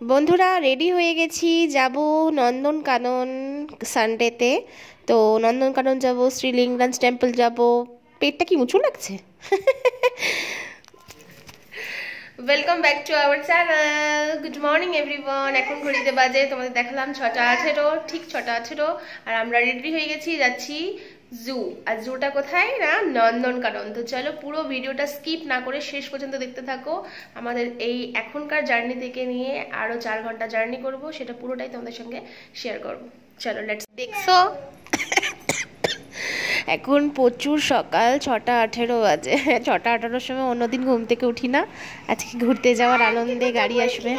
বন্ধুরা রেডি হয়ে গেছি। যাব নন্দনকানন সানডেতে তো নন্দনকানন যাব শ্রীলিঙ্গরাজ টেম্পল যাব। পেটটা কি উঁচু লাগছে? Welcome back to our channel good morning everyone এখন ঘড়িতে বাজে, তোমাদের দেখালাম ছটা আঠেরো, ঠিক ছটা আঠেরো। আর আমরা রেডি হয়ে গেছি, যাচ্ছি জু। আর জুটা কোথায় না নন্দনকানন। তো চলো পুরো ভিডিওটা স্কিপ না করে শেষ পর্যন্ত দেখতে থাকো। আমাদের এই এখনকার জার্নি থেকে নিয়ে আরও চার ঘণ্টা জার্নি করব, সেটা পুরোটাই তোমাদের সঙ্গে শেয়ার করব। চলো লেটস দেখছ? এখন প্রচুর সকাল, ছটা আঠেরো বাজে। ছটা আঠেরোর সময় অন্যদিন ঘুম থেকে উঠি না। আজকে ঘুরতে যাওয়ার আনন্দে গাড়ি আসবে।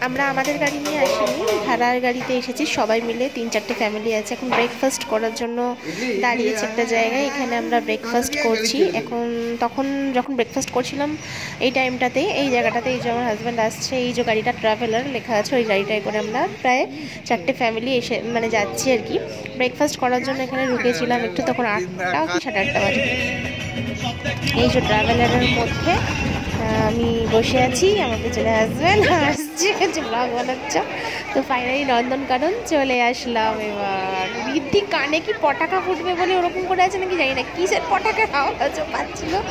আমরা আমাদের গাড়ি নিয়ে আসিনি, ভাড়ার গাড়িতে এসেছি সবাই মিলে। তিন চারটে ফ্যামিলি আছে। এখন ব্রেকফাস্ট করার জন্য দাঁড়িয়েছে একটা জায়গায়। এখানে আমরা ব্রেকফাস্ট করছি। এখন তখন যখন ব্রেকফাস্ট করছিলাম এই টাইমটাতে এই জায়গাটাতে এই যে আমার হাজব্যান্ড আসছে, এই যে গাড়িটা ট্রাভেলার লেখা আছে, ওই গাড়িটায় করে আমরা প্রায় চারটে ফ্যামিলি এসে মানে যাচ্ছি আর কি। ব্রেকফাস্ট করার জন্য এখানে ঢুকেছিলাম। একটু তখন আটটা সাড়ে আটটা বাজে। এই যে ট্রাভেলারের মধ্যে আমি বসে আছি আমার পেছনে হাজব্যান্ড আসছে যে ব্লগ বানাচ্ছ তো ফাইনালি নন্দনকানন চলে আসলাম এবার। ঋদ্ধি কানে কি পটাকা ফুটবে বলে ওরকম করে আছে নাকি জানি না। কিসের পটাকা আওয়াজ পাচ্ছিল?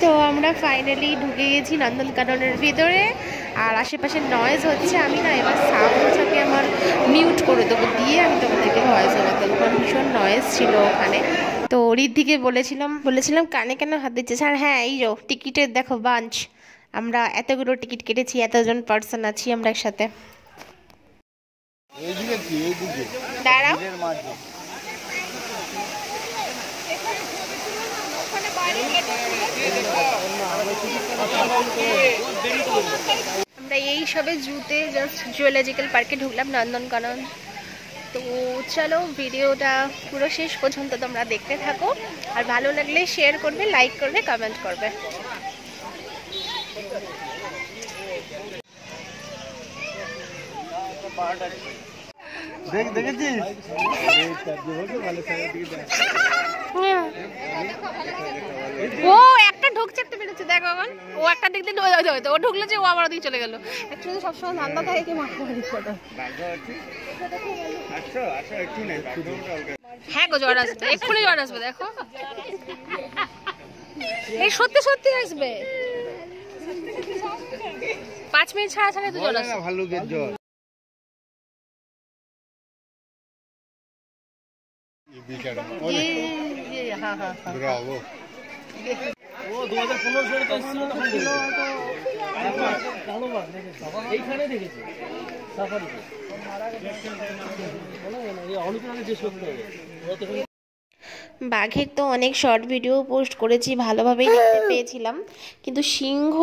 তো আমরা ফাইনালি ঢুকে গেছি নন্দনকাননের ভিতরে। আর আশেপাশে নয়েজ হচ্ছে আমি না এবার সাউন্ডটাকে আমার মিউট করে দেবো দিয়ে আমি তোমাদেরকে ভয়েস ওভার দেবো কারণ ভীষণ নয়েজ ছিল ওখানে। তো রিদ্ধিকে বলেছিলাম বলেছিলাম কানে কেন হাত দিচ্ছে স্যার হ্যাঁ এই যো টিকিটের দেখো বাঞ্চ আমরা এতগুলো টিকিট কেটেছি এতজন পার্সন আছি আমরা একসাথে। দাঁড়াও। আমরা এই সবে জুতে জাস্ট জুওলজিক্যাল পার্কে ঢুকলাম, নন্দনকানন। তো চলো ভিডিওটা পুরো শেষ পর্যন্ত তোমরা দেখতে থাকো। আর ভালো লাগলে শেয়ার করবে লাইক করবে কমেন্ট করবে। দেখ, দেখেছিস? ও একটা ঢুকছে একটা বেরোচ্ছে। দেখ বাবান ও একটা দিক দিয়ে ও ঢুকলো যে ও আবার ওদিকে চলে গেল। অ্যাকচুয়ালি সবসময় ধান্দা থাকে কি হ্যাঁ গো জ্বর আসবে। এক্ষুনি জ্বর আসবে দেখো। এই সত্যি সত্যি আসবে। পাঁচ মিনিট ছাড়া ছাড়া তো জ্বর আসবে। ভাল্লুকের জ্বর হ্যাঁ ব্রাভো ও দু হাজার পনেরো সালে তো এসেছিল তখন দেখেছি কালো বাঘ দেখেছি এইখানে দেখেছি সাফারিতে বলা যায় না এই অনুপ্রাণে যে সত্যি হবে বাঘের তো অনেক শর্ট ভিডিও পোস্ট করেছি ভালোভাবেই দেখতে পেয়েছিলাম। কিন্তু সিংহ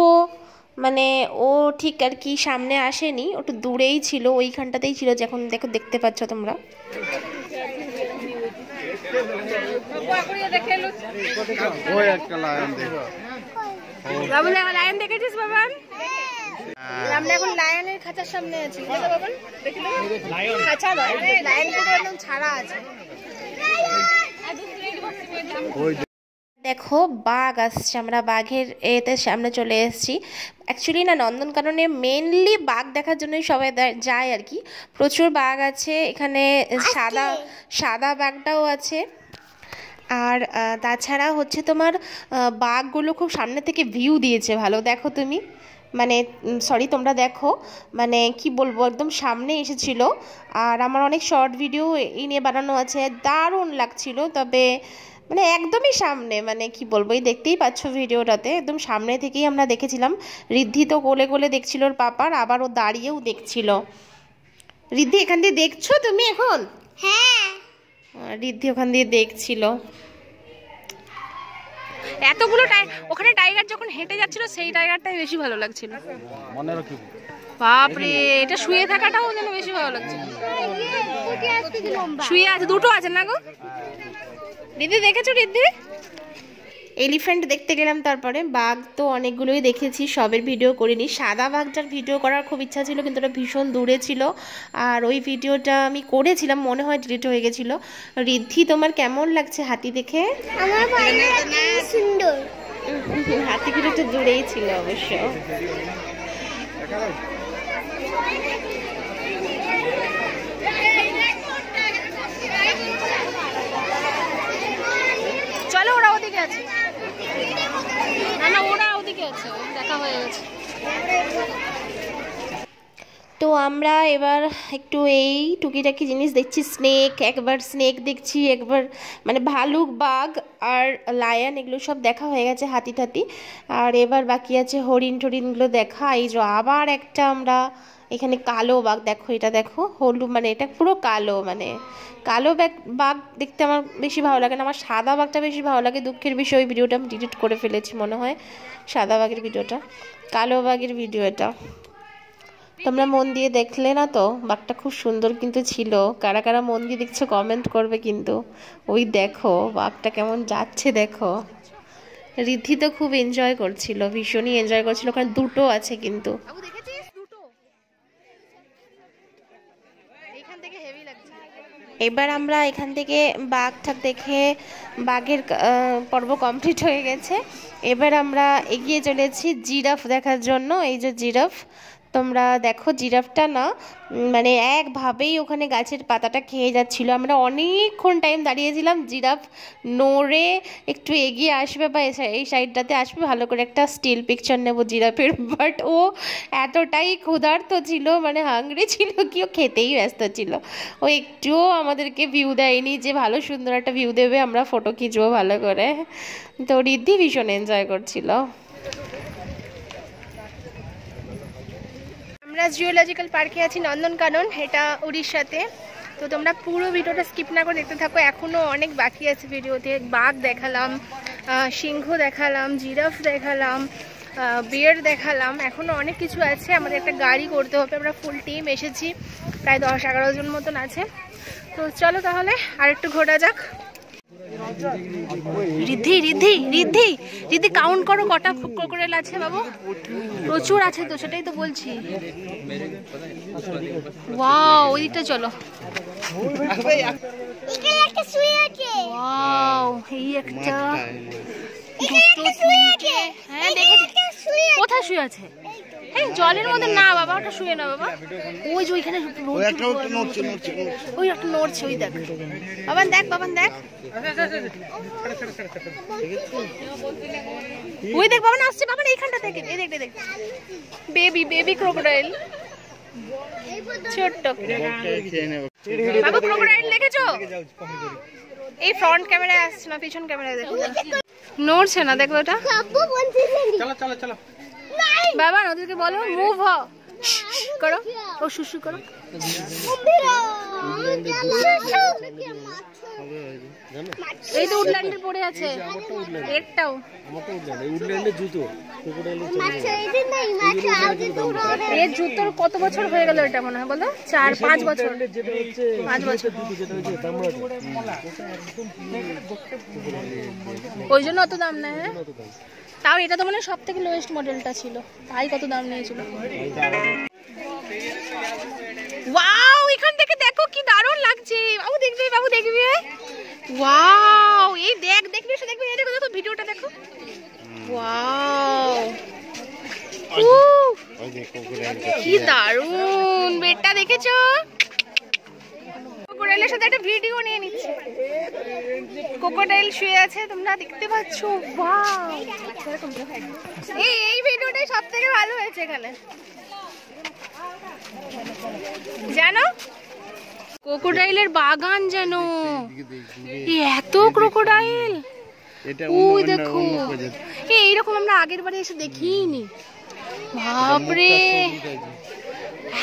মানে ও ঠিক আর কি সামনে আসেনি ওটা দূরেই ছিল ওইখানটাতেই ছিল যখন দেখো দেখতে পাচ্ছ তোমরা। দেখ দেখো বাঘ আসছে, আমরা বাঘের এতে সামনে চলে এসেছি। অ্যাকচুয়ালি না, নন্দনকাননে মেনলি বাঘ দেখার জন্যই সবাই যায় আর কি। প্রচুর বাঘ আছে, এখানে সাদা সাদা বাঘটাও আছে। আর তাছাড়া হচ্ছে তোমার বাঘগুলো খুব সামনে থেকে ভিউ দিয়েছে, ভালো দেখো তুমি। মানে সরি তোমরা দেখো। মানে কি বলব, একদম সামনে এসেছিল। আর আমার অনেক শর্ট ভিডিও এই নিয়ে বানানো আছে, দারুণ লাগছিল। তবে মানে একদমই সামনে মানে কি বলব, এই দেখতেই পাচ্ছ ভিডিওটাতে একদম সামনে থেকেই আমরা দেখেছিলাম। ঋদ্ধি তো কোলে কোলে দেখছিল ওর পাপার, আবার ও দাঁড়িয়েও দেখছিল। ঋদ্ধি, এখান দিয়ে দেখছ তুমি এখন? হ্যাঁ ঋদ্ধি ওখান দিয়ে দেখছিল। এতগুলো ওখানে টাইগার যখন হেঁটে যাচ্ছিল সেই টাইগারটাই বেশি ভালো লাগছিল। বাপরে এটা শুয়ে থাকাটাও যেন বেশি ভালো লাগছে শুয়ে আছে দুটো আছে না গো? দিদি দেখেছ দিদি এলিফ্যান্ট দেখতে গেলাম তারপরে। বাঘ তো অনেকগুলোই দেখেছি সবের ভিডিও করিনি। সাদা বাঘটার ভিডিও করার খুব ইচ্ছা ছিল কিন্তু ওটা ভীষণ দূরে ছিল। আর ওই ভিডিওটা আমি করেছিলাম মনে হয় ডিলিট হয়ে গেছিল। রিদ্ধি তোমার কেমন লাগছে হাতি দেখে? আমার সুন্দর। হাতিগুলো একটু দূরেই ছিল অবশ্য। চলো ওরা ওদিকে আছে। না ওরা ওদিকে আছে দেখা হয়ে গেছে। তো আমরা এবার একটু এই টুকিটাকি জিনিস দেখছি স্নেক একবার স্নেক দেখছি, একবার মানে ভালুক, বাঘ আর লায়ন এগুলো সব দেখা হয়ে গেছে হাতি টাতি আর এবার বাকি আছে হরিণ টরিনগুলো দেখা। এই যে আবার একটা আমরা এখানে কালো বাঘ দেখো, এটা দেখো, হলুদ মানে এটা পুরো কালো মানে। কালো ব্যাগ, বাঘ দেখতে আমার বেশি ভালো লাগে না, আমার সাদা বাঘটা বেশি ভালো লাগে। দুঃখের বিষয় ওই ভিডিওটা আমি ডিলিট করে ফেলেছি মনে হয়, সাদা বাঘের ভিডিওটা, কালো বাঘের ভিডিও এটা। তোমরা মন দিয়ে দেখলে না তো? বাঘটা খুব সুন্দর কিন্তু ছিল। কারা কারা মন দিয়ে দেখছ কমেন্ট করবে কিন্তু। ওই দেখো বাঘটা কেমন যাচ্ছে দেখো। রিদ্ধি তো খুব এনজয় করছিল ভীষণই এনজয় করছিল। ওখানে দুটো আছে কিন্তু। এবার আমরা এখান থেকে বাঘ ঠাক দেখে বাঘের পর্ব কমপ্লিট হয়ে গেছে। এবার আমরা এগিয়ে চলেছি জিরাফ দেখার জন্য। এই যে জিরাফ তোমরা দেখো জিরাফটা না মানে একভাবেই ওখানে গাছের পাতাটা খেয়ে যাচ্ছিল। আমরা অনেকক্ষণ টাইম দাঁড়িয়েছিলাম, জিরাফ নড়ে একটু এগিয়ে আসবে বা এই সাই- এই সাইডটাতে আসবে, ভালো করে একটা স্টিল পিকচার নেব জিরাফের। বাট ও এতটাই ক্ষুধার্ত ছিল মানে হাংরি ছিল কি ও খেতেই ব্যস্ত ছিল। ও একটুও আমাদেরকে ভিউ দেয়নি যে ভালো সুন্দর একটা ভিউ দেবে, আমরা ফটো খিচবো ভালো করে। তো রিদ্ধি ভীষণ এনজয় করছিল। আমরা জিওলজিক্যাল পার্কে আছি, নন্দনকানন, এটা উড়িষ্যাতে। তো তোমরা পুরো ভিডিওটা স্কিপ না করে দেখতে থাকো এখনও অনেক বাকি আছে ভিডিওতে। বাঘ দেখালাম সিংহ দেখালাম, জিরাফ দেখালাম বিয়ার দেখালাম এখনও অনেক কিছু আছে। আমাদের একটা গাড়ি করতে হবে, আমরা ফুল টিম এসেছি, প্রায় দশ এগারো জন মতন আছে। তো চলো তাহলে আর একটু ঘোরা যাক। রিদ্ধি রিদ্ধি রিদ্ধি রিদ্ধি কাউন্ট করো কটা ক্রোকোডাইল আছে বাবু? প্রচুর আছে তো সেটাই তো বলছি। ওয়াও ওই দিকটা চলো। ওয়াও এই একটা হ্যাঁ দেখেছি। কোথায় শুয়ে আছে? এই জলের মধ্যে না বাবা ওটা শুয়ে না বাবা। ওই যে ওইখানে ওই একটা নড়ছে ওই দেখ। বাবান দেখ বাবান দেখ। ওই দেখ বাবান আসছে বাবান এইখানটা থেকে এই দেখ দেখ। বেবি বেবি ক্রোকোডাইল ছোট্ট। বাবা ক্রোকোডাইল দেখেছ? এই ফ্রন্ট ক্যামেরায় আসছে না পিছন ক্যামেরায় দেখো। নড়ছে না দেখো ওটা। চলো চলো চলো। বাবা ওদেরকে বলো মুভ হ করো। ও শুশু করো। এই তো উডল্যান্ডের পড়ে আছে। এই উঠলেন্ডের জুতো। এর জুতোর কত বছর হয়ে গেল এটা মনে হয় বলো? চার পাঁচ বছর। পাঁচ বছর। ওই জন্য অত দাম নেয় হ্যাঁ? তাও এটা তো মানে সব থেকে লোয়েস্ট মডেলটা ছিল। তাই কত দাম নিয়েছিল। ওয়াও এখান থেকে দেখো কি দারুণ লাগছে। বাবু দেখবি বাবু দেখবি। ওয়াও এই দেখ দেখবি এসে দেখবি। দেখো দেখো ভিডিওটা দেখো। ওয়াও কি দারুণ। বেটটা দেখেছ? কোকোডাইলের সাথে একটা ভিডিও নিয়ে নিচ্ছি। কোকোডাইল শুয়ে আছে তোমরা দেখতে পাচ্ছ। এই এই ভিডিওটাই সব থেকে ভালো হয়েছে এখানে। জানো? ক্রোকোডাইলের বাগান যেন। এত ক্রোকোডাইল ওই দেখো। এই এইরকম আমরা আগের বারে এসে দেখিনি। বাপরে!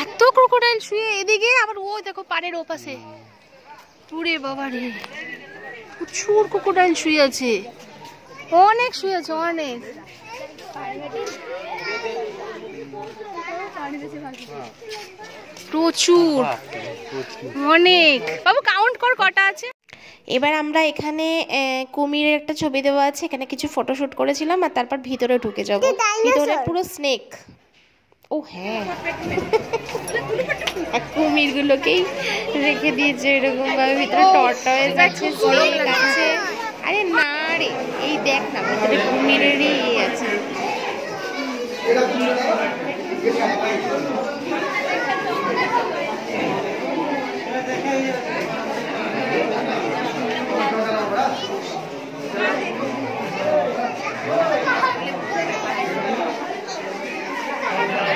এত ক্রোকোডাইল শুয়ে এদিকে আবার ওই দেখো পাড়ের ওপাশে। পুরে বাবা রে প্রচুর ক্রোকোডাইল শুয়ে আছে। অনেক শুয়ে আছে অনেক। প্রচুর। অনেক। বাবু কাউন্ট কর কটা আছে। এবার আমরা এখানে কুমিরের একটা ছবি দেওয়া আছে। এখানে কিছু ফটোশুট করেছিলাম আর তারপর ভিতরে ঢুকে যাব। ভিতরে পুরো স্নেক ও হ্যাঁ। আর কুমিরগুলোকেই রেখে দিয়েছে এরকম ভাবে ভিতরে টর্টয়েস আছে স্নেক আছে আরে না রে এই দেখ না ভিতরে কুমিরেরই ইয়ে আছে।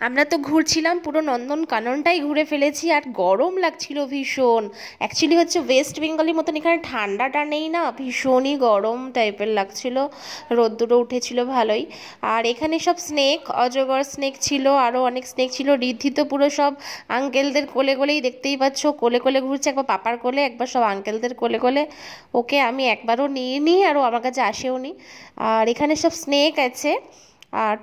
আমরা তো ঘুরছিলাম পুরো নন্দন কাননটাই ঘুরে ফেলেছি আর গরম লাগছিল ভীষণ। অ্যাকচুয়ালি হচ্ছে ওয়েস্ট বেঙ্গলের মতন এখানে ঠান্ডাটা নেই না, ভীষণই গরম টাইপের লাগছিল। রোদ্দুরও উঠেছিল ভালোই। আর এখানে সব স্নেক অজগর স্নেক ছিল, আরও অনেক স্নেক ছিল। রিদ্ধি তো পুরো সব আঙ্কেলদের কোলে কোলেই দেখতেই পাচ্ছ। কোলে কোলে ঘুরছে, একবার পাপার কোলে, একবার সব আঙ্কেলদের কোলে কোলে। ওকে আমি একবারও নিয়ে নিই আর ও আমার কাছে আসেও নি আর এখানে সব স্নেক আছে।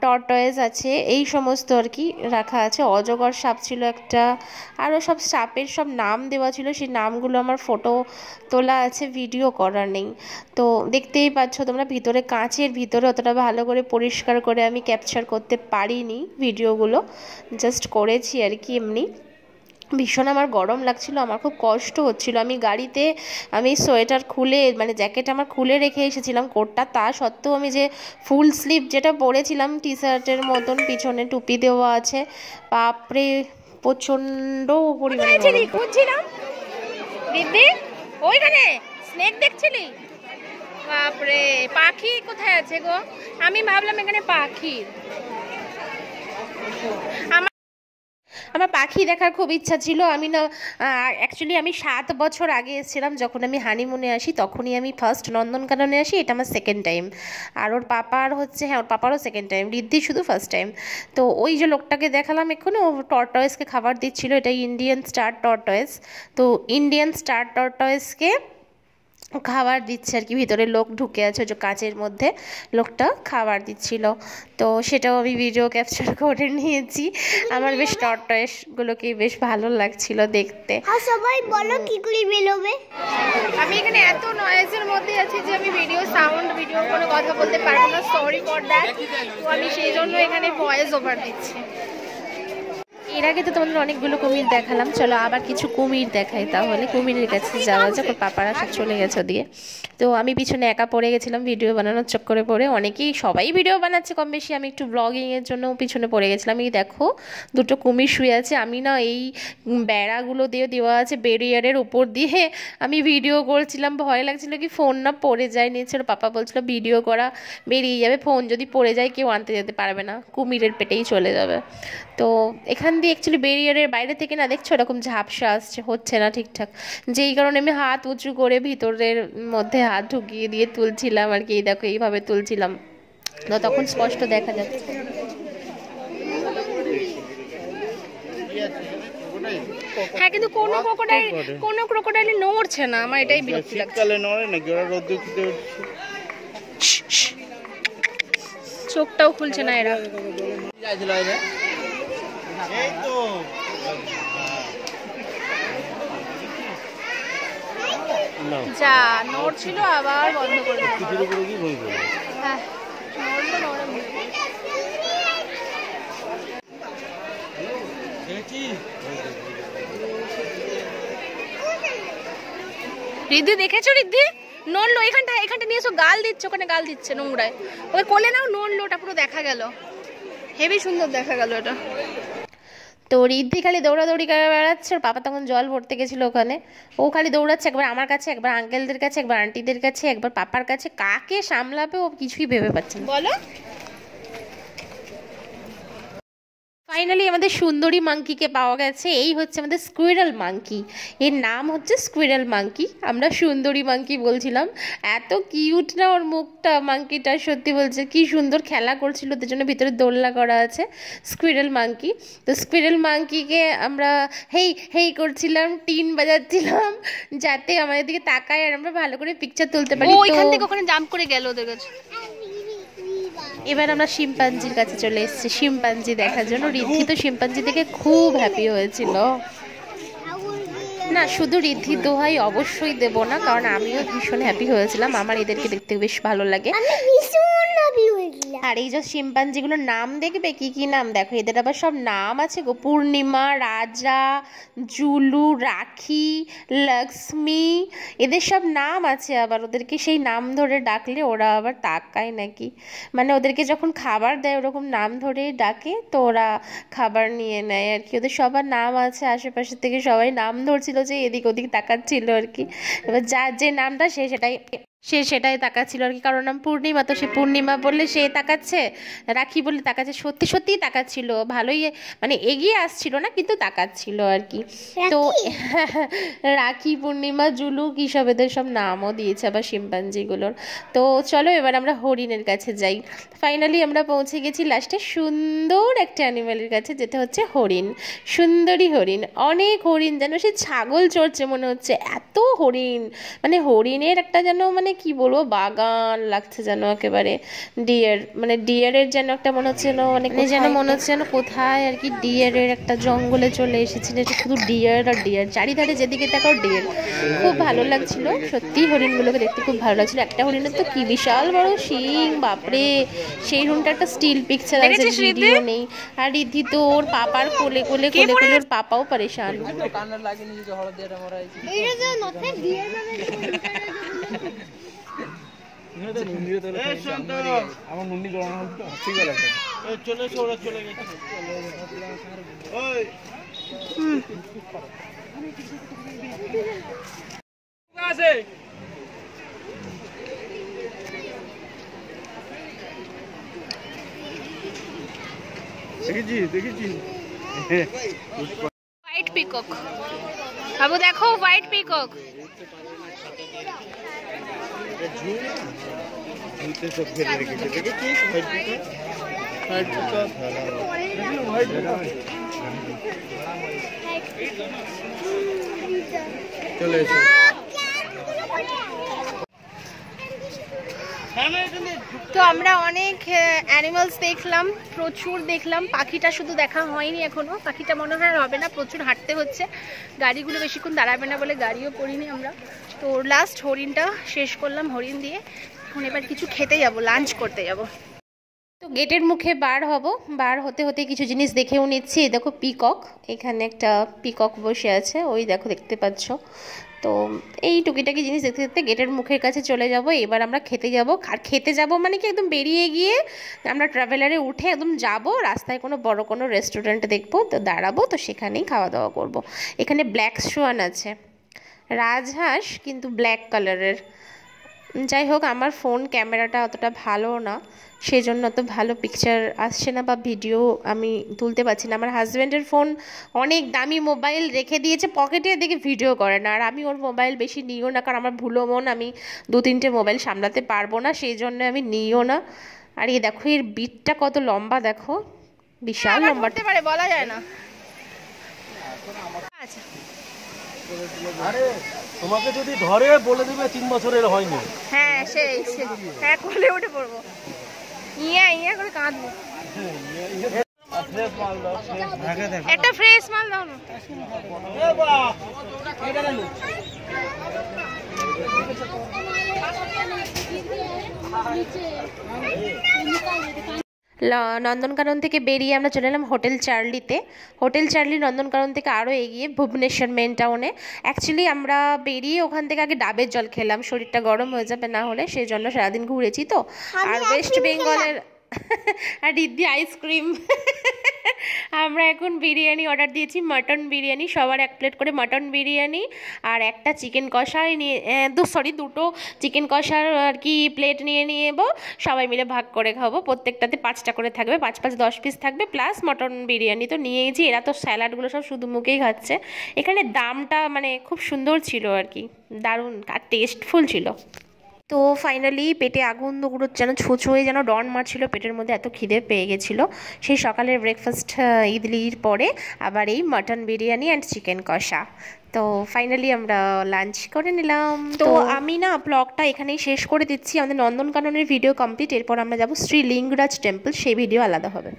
টর্টয়েস আছে, এই সমস্ত আর কি রাখা আছে। অজগর সাপ ছিল একটা, আরও সব সাপের সব নাম দেওয়া ছিল, সেই নামগুলো আমার ফটো তোলা আছে ভিডিও করা নেই। তো দেখতেই পাচ্ছ তোমরা, ভিতরে কাঁচের ভিতরে অতটা ভালো করে পরিষ্কার করে আমি ক্যাপচার করতে পারিনি ভিডিওগুলো জাস্ট করেছি আর কি এমনি। ভীষণ আমার গরম লাগছিল, আমার খুব কষ্ট হচ্ছিল। আমি গাড়িতে, আমি সোয়েটার খুলে মানে জ্যাকেট আমার খুলে রেখে এসেছিলাম কোটটা, তা সত্ত্বেও আমি যে ফুল স্লিভ যেটা পরেছিলাম টি শার্টের মতন, পিছনে টুপি দেওয়া আছে, বাপরে, প্রচণ্ড পরিমাণে স্নেক দেখছিলি? বাপরে, পাখি কোথায় আছে গো? আমি ভাবলাম এখানে পাখি। আমার পাখি দেখার খুব ইচ্ছা ছিল। আমি না অ্যাকচুয়ালি আমি সাত বছর আগে এসেছিলাম, যখন আমি হানিমুনে আসি, তখনই আমি ফার্স্ট নন্দনকাননে আসি, এটা আমার সেকেন্ড টাইম আর ওর পাপার হচ্ছে হ্যাঁ ওর পাপারও সেকেন্ড টাইম রিদ্ধি শুধু ফার্স্ট টাইম তো ওই যে লোকটাকে দেখালাম এক্ষুনি, ও টর্টয়েসকে খাবার দিচ্ছিল, এটা ইন্ডিয়ান স্টার টর্টয়েস তো ইন্ডিয়ান স্টার টর্টয়েসকে খাবার দিচ্ছে আর কি। ভিতরে লোক ঢুকে আছে যে কাচের মধ্যে লোকটা খাবার দিচ্ছিল। তো সেটাও আমি ভিডিও ক্যাপচার করে নিয়েছি। আমার বেশ টর্টয়েসগুলোকে বেশ ভালো লাগছিল দেখতে। আর সবাই বলো কি করে বেরোবে? আমি এখানে এত নয়েজের মধ্যে আছি যে আমি ভিডিও সাউন্ড ভিডিও কোনো কথা বলতে পারব না। সরি ফর দ্যাট তো আমি সেই জন্য এখানে ভয়েস ওভার দিচ্ছি। এর আগে তো তোমাদের অনেকগুলো কুমির দেখালাম। চলো আবার কিছু কুমির দেখাই তাহলে। কুমিরের কাছে যাওয়া যাক, ওর পাপারা সব চলে গেছে দিয়ে তো আমি পিছনে একা পড়ে গেছিলাম, ভিডিও বানানোর চক্করে পড়ে। অনেকেই সবাই ভিডিও বানাচ্ছে কম বেশি, আমি একটু ব্লগিংয়ের জন্য পিছনে পড়ে গেছিলাম। এই দেখো, দুটো কুমির শুয়ে আছে। আমি না এই বেড়াগুলো দিয়ে দেওয়া আছে বেরিয়ারের উপর দিয়ে। আমি ভিডিও করছিলাম, ভয় লাগছিল কি ফোন না পড়ে যায় নিয়েছিল পাপা বলছিল ভিডিও করা বেরিয়ে যাবে ফোন যদি পড়ে যায় কেউ আনতে যেতে পারবে না। কুমিরের পেটেই চলে যাবে। তো এখান দিয়ে অ্যাকচুয়ালি বেরিয়ারের বাইরে থেকে না দেখছ এরকম ঝাপসা আসছে হচ্ছে না ঠিকঠাক। যেই কারণে আমি হাত উঁচু করে ভিতরের মধ্যে হাত ঢুকিয়ে দিয়ে তুলছিলাম আর কি এই দেখো এইভাবে তুলছিলাম। তো তখন স্পষ্ট দেখা যাচ্ছে। হ্যাঁ কিন্তু কোনো ক্রোকোডাইল কোনো ক্রোকোডাইল নড়ছে না আমার এটাই বিরক্তি লাগছে। শীতকালে নড়ে রোদ্দুর খেতে উঠছে। চোখটাও খুলছে না এরা। এই তো যা নড়ছিল আবার বন্ধ করে দিল কিছুর উপরে কি বই করবে হ্যাঁ। রিদ্ধি দেখেছ রিদ্ধি নড়লো এখানটা এখানটা নিয়ে এসো গাল দিচ্ছে ওখানে গাল দিচ্ছে নোংরায়। ওই কোলে নাও নড়লো ওটা পুরো দেখা গেল। হেভি সুন্দর দেখা গেল এটা। তো ঋদ্ধি খালি দৌড়াদৌড়ি করে বেড়াচ্ছে, ওর পাপা তখন জল ভরতে গেছিল ওখানে। ও খালি দৌড়াচ্ছে, একবার আমার কাছে, একবার আঙ্কেলদের কাছে, একবার আন্টিদের কাছে, একবার পাপার কাছে। কাকে সামলাবে ও কিছুই ভেবে পাচ্ছে বলো। ফাইনালি আমাদের সুন্দরী মাঙ্কিকে পাওয়া গেছে। এই হচ্ছে আমাদের স্কুইরাল মাঙ্কি। এর নাম হচ্ছে স্কুইরাল মাঙ্কি। আমরা সুন্দরী মাঙ্কি বলছিলাম। এত কিউট না ওর মুখটা মাঙ্কিটা সত্যি বলছে। কি সুন্দর খেলা করছিল ওদের জন্য ভিতরে দোলনা করা আছে স্কুইরাল মাঙ্কি। তো স্কুইরাল মাঙ্কিকে আমরা হেই হেই করছিলাম টিন বাজাচ্ছিলাম যাতে আমাদের দিকে তাকায় আর আমরা ভালো করে পিকচার তুলতে পারি। ওইখান থেকে ওখানে জাম্প করে গেল ওদের কাছে। এবার আমরা শিম্পাঞ্জির কাছে চলে এসেছি। শিম্পাঞ্জি দেখার জন্য রিদ্ধি তো শিম্পাঞ্জি দেখে খুব হ্যাপি হয়েছিল। না শুধু ঋদ্ধি দোহাই অবশ্যই দেব না কারণ আমিও ভীষণ হ্যাপি হয়েছিলাম। আমার এদেরকে দেখতে বেশ ভালো লাগে। আর এই যে শিম্পাঞ্জিগুলোর নাম দেখবে? কি কি নাম? দেখো এদের আবার সব নাম আছে গো। পূর্ণিমা রাজা জুলু রাখি লক্ষ্মী এদের সব নাম আছে আবার। ওদেরকে সেই নাম ধরে ডাকলে ওরা আবার তাকায় নাকি। মানে ওদেরকে যখন খাবার দেয় ওরকম নাম ধরে ডাকে তো ওরা খাবার নিয়ে নেয় আর কি। ওদের সবার নাম আছে আশেপাশে থেকে সবাই নাম ধরছিল। যে এদিক ওদিক তাকাচ্ছিল আর কি। এবার যার যে নামটা সে সেটাই সে সেটাই তাকাচ্ছিল আর কি। কারণ নাম পূর্ণিমা তো সে পূর্ণিমা বললে সে তাকাচ্ছে রাখি বলে তাকাচ্ছে সত্যি সত্যিই তাকাচ্ছিল ভালোই মানে এগিয়ে আসছিল না কিন্তু তাকাচ্ছিল আর কি। তো রাখি? পূর্ণিমা জুলু কী সব এদের সব নামও দিয়েছে আবার শিম্পাঞ্জিগুলোর। তো চলো এবার আমরা হরিণের কাছে যাই। ফাইনালি আমরা পৌঁছে গেছি লাস্টে সুন্দর একটা অ্যানিমালের কাছে যেটা হচ্ছে হরিণ। সুন্দরী হরিণ। অনেক হরিণ যেন সে ছাগল চড়ছে মনে হচ্ছে। এত হরিণ। মানে হরিণের একটা যেন মানে কি বলব বাগান লাগছে যেন একেবারে ডিয়ার মানে ডিয়ারের যেন একটা মনে হচ্ছে যেন মানে যেন মনে হচ্ছে যেন কোথায় আর কি ডিয়ারের একটা জঙ্গলে চলে এসেছিল এটা শুধু ডিয়ার আর ডিয়ার চারিধারে যেদিকে তাকাও ডিয়ার খুব ভালো লাগছিল সত্যি হরিণগুলোকে দেখতে খুব ভালো লাগছিল। একটা হরিণের তো কি বিশাল বড় শিং বাপরে! সেই হরিণটা একটা স্টিল পিকচার আছে ভিডিও নেই। আর রিদ্ধি তো ওর পাপার কোলে কোলে কোলে কোলে ওর পাপাও পরেশান। যাবে এই শোন তো। আমার নুন্নি জড়ানো তো। ঠিক আছে। এই চলে এসো ওরা চলে গেছে। ওই আছে দেখেছিস দেখেছিস হোয়াইট পিকক বাবু দেখো হোয়াইট পিকক ঝুলতে সব ফেলে রেখেছে দেখেছিস white peacock white peacock white peacock চলে এসো তো আমরা অনেক অ্যানিমালস দেখলাম, প্রচুর দেখলাম। পাখিটা শুধু দেখা হয়নি এখনও। পাখিটা মনে হয় হবে না, প্রচুর হাঁটতে হচ্ছে। গাড়িগুলো বেশিক্ষণ দাঁড়াবে না বলে গাড়িও করিনি আমরা। তো লাস্ট হরিণটা শেষ করলাম হরিণ দিয়ে। এখন এবার কিছু খেতে যাব লাঞ্চ করতে যাব। তো গেটের মুখে বার হব। বার হতে হতে কিছু জিনিস দেখেও নিচ্ছি। দেখো পিকক এখানে একটা পিকক বসে আছে। ওই দেখো, দেখতে পাচ্ছ। তো এই টুকিটাকি জিনিস দেখতে দেখতে গেটের মুখের কাছে চলে যাব, এবার আমরা খেতে যাব আর খেতে যাব মানে কি একদম বেরিয়ে গিয়ে আমরা ট্রাভেলারে উঠে একদম যাব, রাস্তায় কোনো বড় কোনো রেস্টুরেন্ট দেখব, তো দাঁড়াবো, তো সেখানেই খাওয়া দাওয়া করব। এখানে ব্ল্যাক সোয়ান আছে, রাজহাঁস কিন্তু ব্ল্যাক কালারের যাই হোক আমার ফোন ক্যামেরাটা অতটা ভালো না। সেজন্য অত ভালো পিকচার আসছে না বা ভিডিও আমি তুলতে পারছি না। আমার হাজব্যান্ডের ফোন অনেক দামি মোবাইল রেখে দিয়েছে পকেটে দেখে ভিডিও করে না। আর আমি ওর মোবাইল বেশি নিও না কারণ আমার ভুলো মন আমি দু তিনটে মোবাইল সামলাতে পারব না সেই জন্য আমি নিও না। আর এই দেখো এর বিটটা কত লম্বা দেখো। বিশাল লম্বা পারে বলা যায় না। আচ্ছা। আরে! তোমাকে যদি ধরে বলে দেবে তিন বছরের হয়নি হ্যাঁ সেই সেই। হ্যাঁ কোলে উঠে পড়ব ইয়া ইয়া করে কাঁদবো ফ্রেশ মাল দাও fresh। আগে দেখো একটা ফ্রেশ মাল দাও না? ল- নন্দনকানন থেকে বেরিয়ে আমরা চলে এলাম হোটেল চার্লিতে। হোটেল চার্লি নন্দনকানন থেকে আরও এগিয়ে ভুবনেশ্বর মেন টাউনে। অ্যাকচুয়ালি আমরা বেরিয়ে ওখান থেকে আগে ডাবের জল খেলাম। শরীরটা গরম হয়ে যাবে না হলে সেই জন্য সারাদিন ঘুরেছি তো। আর ওয়েস্ট বেঙ্গলের আর রিদ্ধি আইসক্রিম আমরা এখন বিরিয়ানি অর্ডার দিয়েছি, মাটন বিরিয়ানি, সবার এক প্লেট করে মাটন বিরিয়ানি আর একটা চিকেন কষা নিয়ে দু সরি দুটো চিকেন কষার আর কি প্লেট নিয়ে নিয়ে নেব সবাই মিলে ভাগ করে খাব, প্রত্যেকটাতে পাঁচটা করে থাকবে, পাঁচ পাঁচ, দশ পিস থাকবে প্লাস মটন বিরিয়ানি তো নিয়েছি এরা তো স্যালাডগুলো সব শুধু মুখেই খাচ্ছে। এখানে দামটা মানে খুব সুন্দর ছিল আর কি, দারুণ আর টেস্টফুল ছিল। তো ফাইনালি পেটে আগুন দুগুলো যেন ছুঁচোয়ে যেন ডন মারছিল পেটের মধ্যে এত খিদে পেয়ে গেছিল। সেই সকালের ব্রেকফাস্ট ইডলির পরে আবার এই মাটন বিরিয়ানি অ্যান্ড চিকেন কষা। তো ফাইনালি আমরা লাঞ্চ করে নিলাম। তো আমি না ব্লগটা এখানেই শেষ করে দিচ্ছি। আমাদের নন্দনকাননের ভিডিও কমপ্লিট এরপর আমরা যাব শ্রী লিঙ্গরাজ টেম্পল সেই ভিডিও আলাদা হবে।